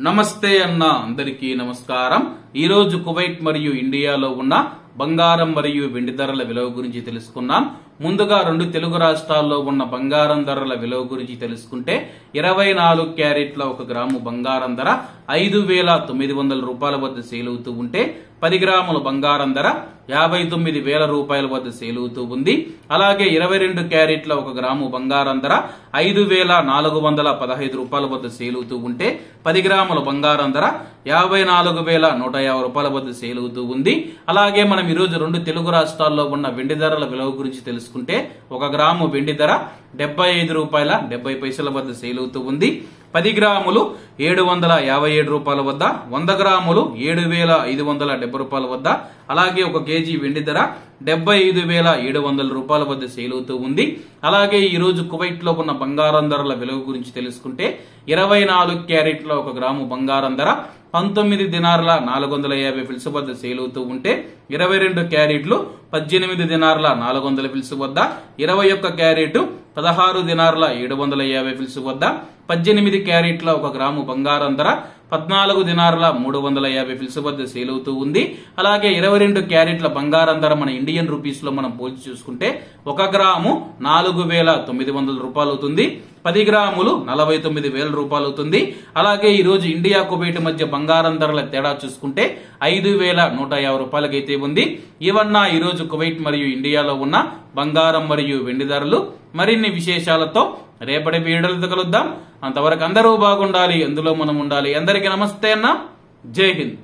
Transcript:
నమస్తే అన్న అందరికీ నమస్కారం. ఈరోజు కువైట్ మరియు ఇండియాలో ఉన్న బంగారం మరియు వెండి ధరల విలువ గురించి తెలుసుకున్నాం ముందుగా రెండు తెలుగు రాష్ట్రాల్లో ఉన్న బంగారం ధరల విలువ గురించి తెలుసుకుంటే ఇరవై నాలుగు క్యారెట్ల ఒక గ్రాము బంగారం ధర ఐదు వేల తొమ్మిది వందల రూపాయల వద్ద సేల్ అవుతూ ఉంటే పది గ్రాముల బంగారం ధర యాభై తొమ్మిది వేల రూపాయల వద్ద సేల్ అవుతూ ఉంది. అలాగే ఇరవై రెండు క్యారెట్ల ఒక గ్రాము బంగారం ధర ఐదు వేల నాలుగు వందల పదహైదు రూపాయల వద్ద సేల్ అవుతూ ఉంటే పది గ్రాముల బంగారం ధర యాభై నాలుగు వేల నూట యాభై రూపాయల వద్ద సేల్ అవుతూ ఉంది. అలాగే మనం ఈరోజు రెండు తెలుగు రాష్ట్రాల్లో ఉన్న వెండి ధరల విలువ గురించి తెలుసుకుంటే ఒక గ్రాము వెండి ధర డెబ్బై ఐదు రూపాయల డెబ్బై పైసల వద్ద సేల్ అవుతూ ఉంది. పది గ్రాములు ఏడు వందల యాభై ఏడు రూపాయల వద్ద వంద గ్రాములు ఏడు వేల ఐదు వందల డెబ్బై రూపాయల వద్ద అలాగే ఒక కేజీ వెండి ధర డెబ్బై ఐదు వేల ఏడు వందల రూపాయల వద్ద సేల్ అవుతూ ఉంది. అలాగే ఈ రోజు కువైట్లో ఉన్న బంగారం ధరల విలువ గురించి తెలుసుకుంటే ఇరవై నాలుగు క్యారెట్ల ఒక గ్రాము బంగారం ధర పంతొమ్మిది దినార్ల నాలుగు వందల యాభై ఫిల్స్ వద్ద సేల్ అవుతూ ఉంటే ఇరవై రెండు క్యారెట్లు పద్దెనిమిది దినార్ల నాలుగు వందల ఫిల్స్ వద్ద ఇరవై ఒక్క క్యారెట్ పదహారు దినార్ల ఏడు వందల యాభై ఫిల్స్ వద్ద పద్దెనిమిది క్యారెట్ల ఒక గ్రాము బంగారం ధర పద్నాలుగు దినార్ల మూడు వందల యాభై ఫిల్స్ వద్ద సేల్ అవుతూ ఉంది. అలాగే ఇరవై రెండు క్యారెట్ల బంగారం ధర మన ఇండియన్ రూపీస్లో మనం పోల్చి చూసుకుంటే ఒక గ్రాము నాలుగు వేల తొమ్మిది వందల రూపాయలు అవుతుంది. పది గ్రాములు నలభై తొమ్మిది వేల రూపాయలు అవుతుంది. అలాగే ఈ రోజు ఇండియా కువైట్ మధ్య బంగారం ధరల తేడా చూసుకుంటే ఐదు వేల నూట యాభై రూపాయలకైతే ఉంది. ఇవన్నా ఈ రోజు కువైట్ మరియు ఇండియాలో ఉన్న బంగారం మరియు వెండి ధరలు. మరిన్ని విశేషాలతో రేపటి వీడియోలతో కలుద్దాం. అంతవరకు అందరూ బాగుండాలి. అందులో మనం ఉండాలి. అందరికీ నమస్తే అన్న. జై హింద్.